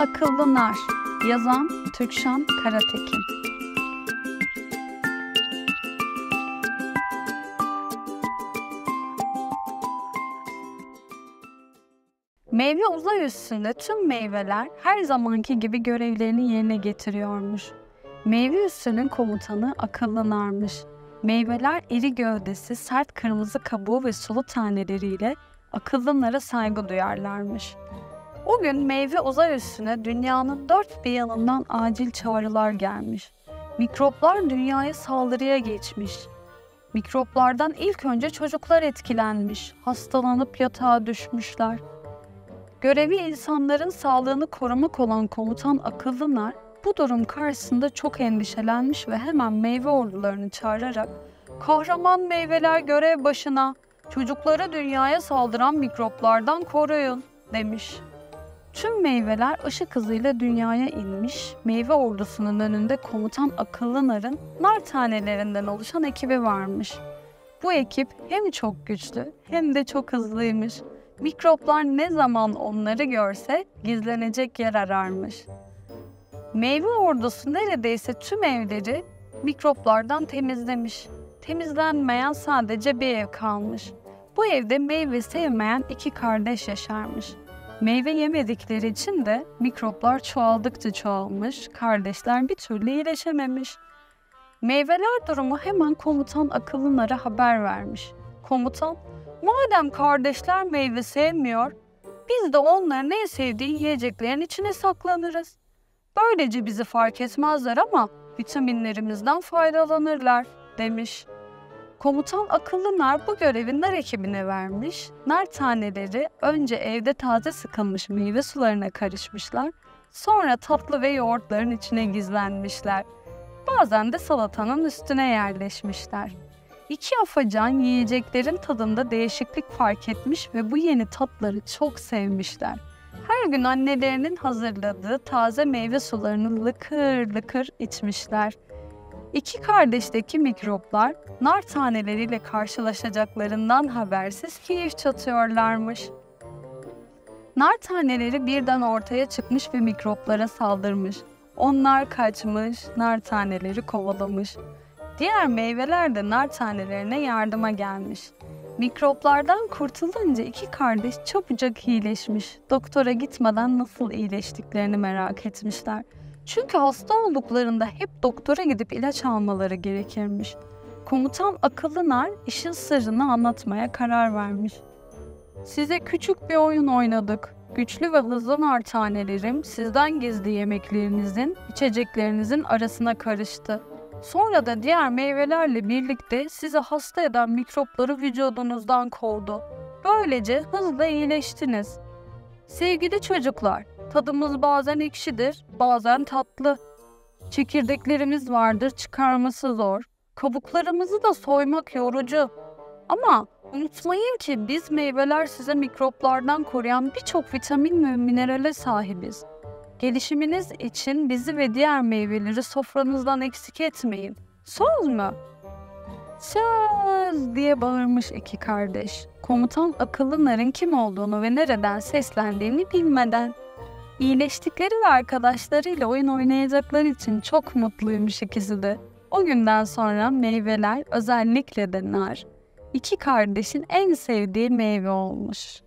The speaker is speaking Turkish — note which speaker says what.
Speaker 1: Akıllı Nar Yazan Türkşan Karatekin Meyve uzay üstünde tüm meyveler her zamanki gibi görevlerini yerine getiriyormuş. Meyve üstünün komutanı akıllı narmış. Meyveler iri gövdesi, sert kırmızı kabuğu ve sulu taneleriyle akıllı nara saygı duyarlarmış. O gün meyve uzay üstüne dünyanın dört bir yanından acil çağrılar gelmiş. Mikroplar dünyaya saldırıya geçmiş. Mikroplardan ilk önce çocuklar etkilenmiş, hastalanıp yatağa düşmüşler. Görevi insanların sağlığını korumak olan komutan akıllılar bu durum karşısında çok endişelenmiş ve hemen meyve ordularını çağırarak kahraman meyveler görev başına, çocukları dünyaya saldıran mikroplardan koruyun demiş. Tüm meyveler ışık hızıyla dünyaya inmiş, meyve ordusunun önünde komutan akıllı narın nar tanelerinden oluşan ekibi varmış. Bu ekip hem çok güçlü hem de çok hızlıymış. Mikroplar ne zaman onları görse gizlenecek yer ararmış. Meyve ordusu neredeyse tüm evleri mikroplardan temizlemiş. Temizlenmeyen sadece bir ev kalmış. Bu evde meyve sevmeyen iki kardeş yaşarmış. Meyve yemedikleri için de mikroplar çoğaldıkça çoğalmış, kardeşler bir türlü iyileşememiş. Meyveler durumu hemen komutan akıllınlara haber vermiş. Komutan, madem kardeşler meyve sevmiyor, biz de onların en sevdiği yiyeceklerin içine saklanırız. Böylece bizi fark etmezler ama vitaminlerimizden faydalanırlar demiş. Komutan akıllı nar bu görevi nar ekibine vermiş. Nar taneleri önce evde taze sıkılmış meyve sularına karışmışlar. Sonra tatlı ve yoğurtların içine gizlenmişler. Bazen de salatanın üstüne yerleşmişler. İki afacan yiyeceklerin tadında değişiklik fark etmiş ve bu yeni tatları çok sevmişler. Her gün annelerinin hazırladığı taze meyve sularını lıkır lıkır içmişler. İki kardeşteki mikroplar nar taneleriyle karşılaşacaklarından habersiz keyif çatıyorlarmış. Nar taneleri birden ortaya çıkmış ve mikroplara saldırmış. Onlar kaçmış, nar taneleri kovalamış. Diğer meyveler de nar tanelerine yardıma gelmiş. Mikroplardan kurtulunca iki kardeş çabucak iyileşmiş. Doktora gitmeden nasıl iyileştiklerini merak etmişler. Çünkü hasta olduklarında hep doktora gidip ilaç almaları gerekirmiş. Komutan akıllı nar işin sırrını anlatmaya karar vermiş. Size küçük bir oyun oynadık. Güçlü ve hızlı nar tanelerim sizden gizli yemeklerinizin, içeceklerinizin arasına karıştı. Sonra da diğer meyvelerle birlikte sizi hasta eden mikropları vücudunuzdan kovdu. Böylece hızla iyileştiniz. Sevgili çocuklar, tadımız bazen ekşidir, bazen tatlı. Çekirdeklerimiz vardır, çıkarması zor. Kabuklarımızı da soymak yorucu. Ama unutmayın ki biz meyveler size mikroplardan koruyan birçok vitamin ve minerale sahibiz. Gelişiminiz için bizi ve diğer meyveleri sofranızdan eksik etmeyin. Söz mü? Söz diye bağırmış iki kardeş. Komutan akıllı narın kim olduğunu ve nereden seslendiğini bilmeden. İyileştikleri ve arkadaşlarıyla oyun oynayacakları için çok mutluymuş ikisi de. O günden sonra meyveler özellikle de nar iki kardeşin en sevdiği meyve olmuş.